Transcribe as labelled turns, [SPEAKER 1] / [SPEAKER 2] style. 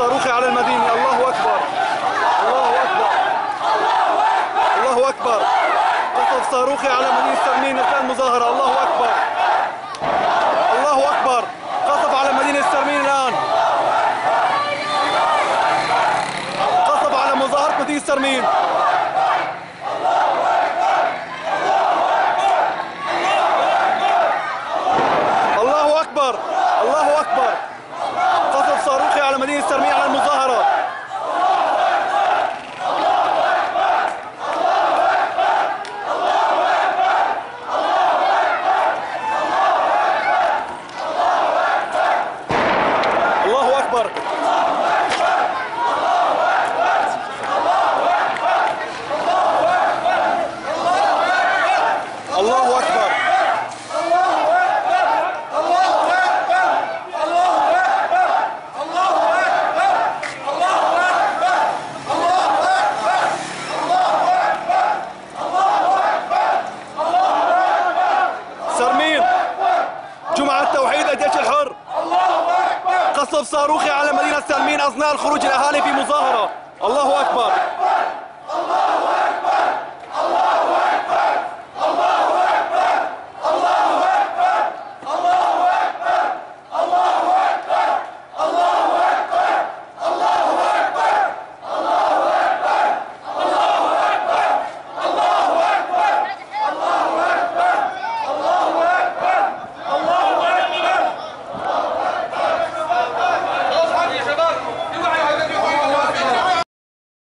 [SPEAKER 1] قصف صاروخي على المدينة. الله أكبر. الله أكبر. الله أكبر. قصف صاروخي على مدينة سرمين الآن مظاهرة. الله أكبر. الله أكبر. قصف على مدينة سرمين الآن. قصف على مظاهرة مدينة سرمين الله أكبر الله أكبر قصف صاروخي على مدينة سرمين على المظاهرة الله أكبر الله أكبر سرمين جمعة التوحيد الجيش الحر. قصف صاروخي على مدينة سلمين أثناء الخروج الأهالي في مظاهرة. الله أكبر.